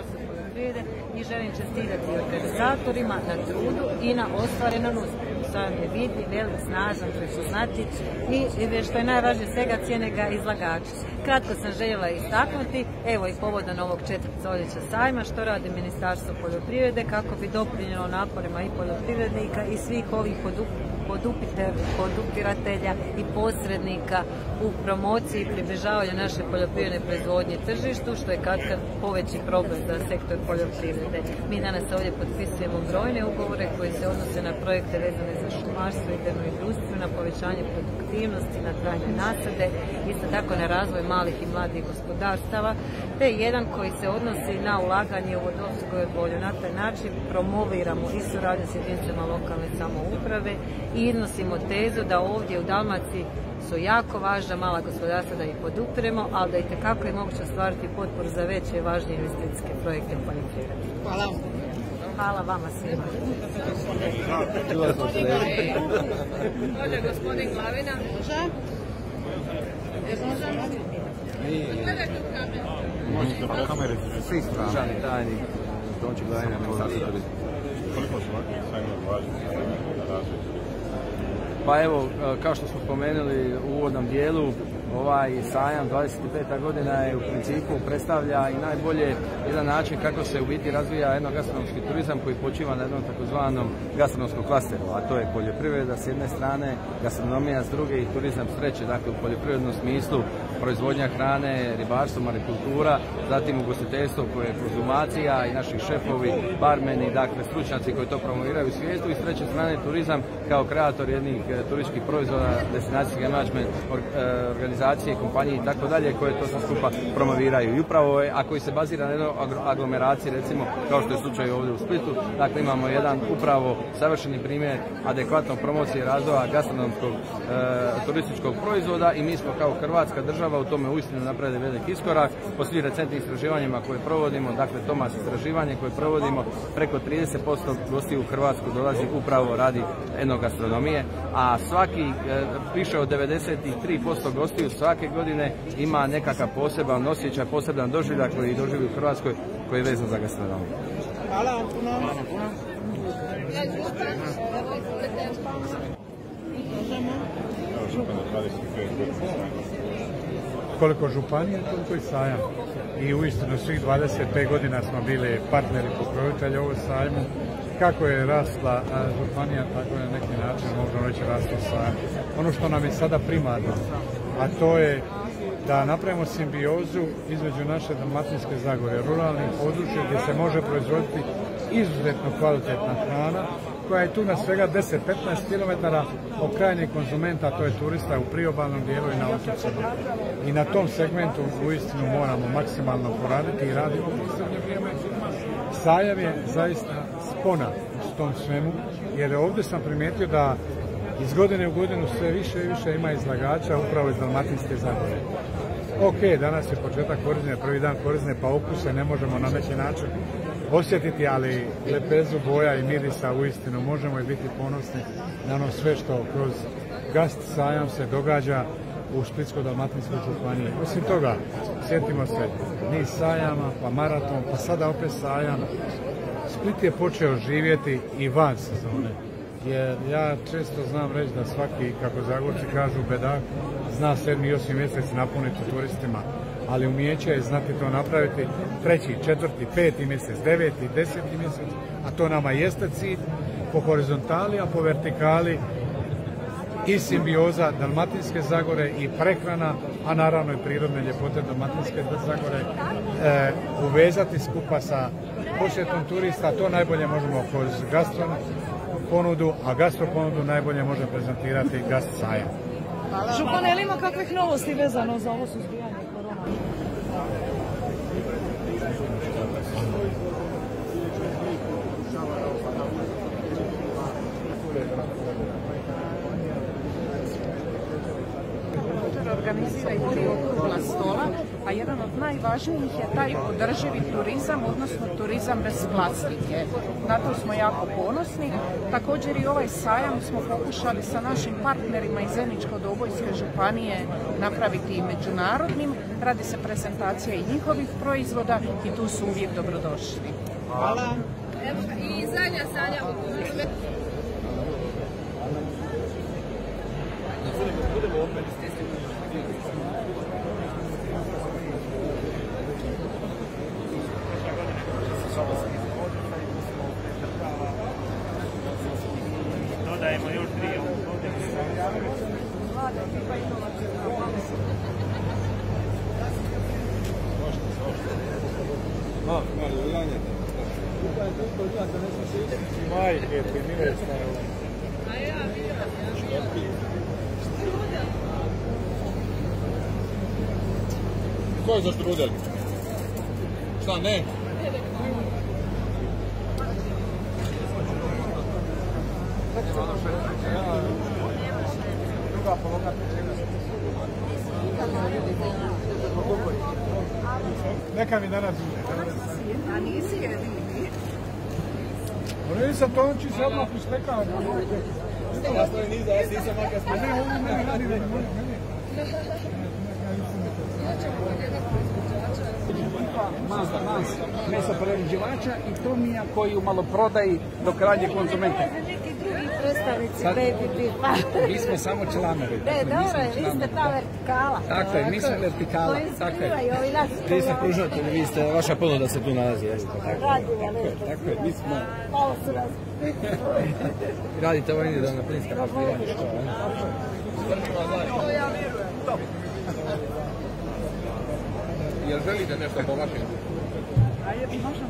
Ministarstvu poljoprivrede i želim čestitati organizatorima na trudu i na ostvarenom uspjehu. Sajam je vidljiv, velik, snažan, prepoznati i što je najvažnije svega cijene ga izlagači. Kratko sam željela istaknuti, evo i povodom ovog četvrtstoljeća sajma, što radi Ministarstvo poljoprivrede kako bi doprinjelo naporima i poljoprivrednika i svih ovih podupiratelja i posrednika u promociji i približavanju naše poljoprivredne proizvodnje tržištu, što je kad poveći problem za sektor poljoprivrede. Mi danas ovdje potpisujemo brojne ugovore koji se odnose na projekte vezane za šumarstvo i drvnu industriju, na povećanje produktivnosti, na trajne nasade, isto tako na razvoj malih i mladih gospodarstava, te jedan koji se odnosi na ulaganje u vodoopskrbu bolju. Na taj način promoviramo i suradnju s jedinicama lokalne samouprave i iznosimo tezu da ovdje u Dalmaciji su jako važna mala gospodarstva da ih podupiremo, ali da i tekako je moguće ostvariti potporu za veće i važnije investicijske projekte u poljoprivredi. Hvala. Hvala vama svima. Može gospodin Glavina, može? Može. Može. Kamere su svi. Državni tajnik, Donči Glavina, Ministarstvo turizma. Koliko su ovakvi važni za razvoj Pa evo, kao što smo spomenuli u uvodnom dijelu, ovaj sajam 25. godina je u principu predstavlja i najbolje jedan način kako se u biti razvija jedno gastronomski turizam koji počiva na jednom takozvanom gastronomskom klasteru, a to je poljoprivreda s jedne strane, gastronomija s druge i turizam s treće, dakle u poljoprivrednom smislu proizvodnja hrane, ribarstvo, marikultura, zatim ugostiteljstvo koje je konzumacija i naši šefovi, barmeni, dakle stručnjaci koji to promoviraju u svijetu i s treće strane turizam kao kreator jednih e, turističkih proizvoda, destinacijski management, organizacija organizacije, kompanije i tako dalje koje to sve skupa promoviraju. I upravo je, a koji se bazira na jednoj aglomeraciji, recimo kao što je slučaj ovdje u Splitu, dakle imamo jedan upravo savršeni primjer adekvatnog promocije razvoja gastronomskog e, turističkog proizvoda i mi smo kao Hrvatska država u tome uistinu napravili velik iskorak. Po svim recentnim istraživanjima koje provodimo, dakle Tomas istraživanje koje provodimo, preko 30% gostiju u Hrvatsku dolazi upravo radi enogastronomije, a svaki e, više od 93% gostiju svake godine ima nekakav poseban osjećaj, poseban doživljak koji doživi u Hrvatskoj koji je vezan za gastronomiju. Hvala vam puno. Koliko županija, toliko i sajam. I uistinu svih 25 godina smo bili partneri pokrovitelja ovog sajmu. Kako je rasla županija, tako je na neki način možemo reći rasla sajam. Ono što nam je sada primarno, a to je da napravimo simbiozu između naše Dalmatinske zagore, ruralnih područja gdje se može proizvoditi izuzetno kvalitetna hrana, koja je tu na svega 10-15 km od krajnjeg konzumenta, to je turista u priobalnom dijelu i na otocima. I na tom segmentu uistinu moramo maksimalno poraditi i vrijeme. Sajav je zaista spona s tom svemu, jer ovdje sam primijetio da iz godine u godinu sve više i više ima izlagača upravo iz Dalmatinske zagore. Ok, danas je početak korizne, prvi dan korizne, pa okuse ne možemo na neki način osjetiti, ali lepezu boja i mirisa u istinu možemo i biti ponosni na ono sve što kroz gast sajam se događa u Splitsko-Dalmatinskoj županiji. Osim toga, sjetimo se niz sajama, pa maraton, pa sada opet sajam. Split je počeo živjeti i van sezone jer ja često znam reći da svaki, kako Zagorci kažu, bedak zna sedmi i osmi mjesec napuniti turistima, ali umijeće je znati to napraviti treći, četvrti, peti mjesec, deveti, deseti mjesec, a to nama jeste cilj po horizontali, a po vertikali i simbioza Dalmatinske zagore i prehrana, a naravno i prirodne ljepote Dalmatinske zagore e, uvezati skupa sa posjetom turista, to najbolje možemo kroz gastronom ponudu, a gastro ponudu najbolje može prezentirati gast. Župan, je li ima kakvih novosti vezano za ovo suzbijanje korona? organizira i tri okrugla stola, a jedan od najvažnijih je taj održivi turizam, odnosno turizam bez plastike. Na to smo jako ponosni. Također i ovaj sajam smo pokušali sa našim partnerima iz Zeničko-Dobojske županije napraviti i međunarodnim. Radi se prezentacija i njihovih proizvoda i tu su uvijek dobrodošli. Hvala. I zadnja Sanja Dodajemo još dvije Majke, ti nije stavila. Ko je za štrudel? Šta ne? Neka mi danas uzeti. A nisi jedini. Oni se to oči se odmah ustekao. Nisam makar smo. Ne, ovo meni radi. Meni. Masa, mas, mesa prerađivača i Tomija koji u maloprodaji do krajnjeg konzumenta. neki drugi predstavnici baby. Mi smo samo članovi. Ne, dakle, dobro vi ste ta vertikala. Tako je, mi smo vertikala. Tako je. Vi ste pružatelji, vi ste, vaša ponuda se tu nalazi, tako. Je, mi smo, Malo su nas. radite ovo individualna plinska задержали для того, чтобы ваши... А это наша